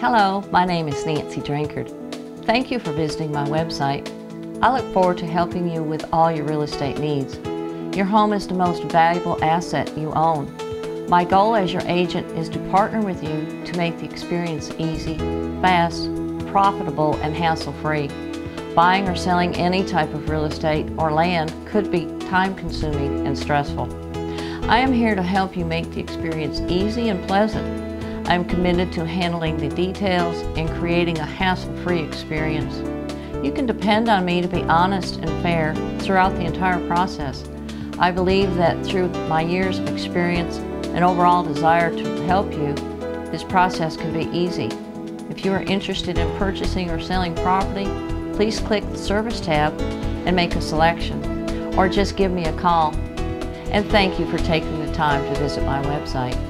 Hello, my name is Nancy Drinkard. Thank you for visiting my website. I look forward to helping you with all your real estate needs. Your home is the most valuable asset you own. My goal as your agent is to partner with you to make the experience easy, fast, profitable, and hassle-free. Buying or selling any type of real estate or land could be time-consuming and stressful. I am here to help you make the experience easy and pleasant. I am committed to handling the details and creating a hassle-free experience. You can depend on me to be honest and fair throughout the entire process. I believe that through my years of experience and overall desire to help you, this process can be easy. If you are interested in purchasing or selling property, please click the Service tab and make a selection, or just give me a call. And thank you for taking the time to visit my website.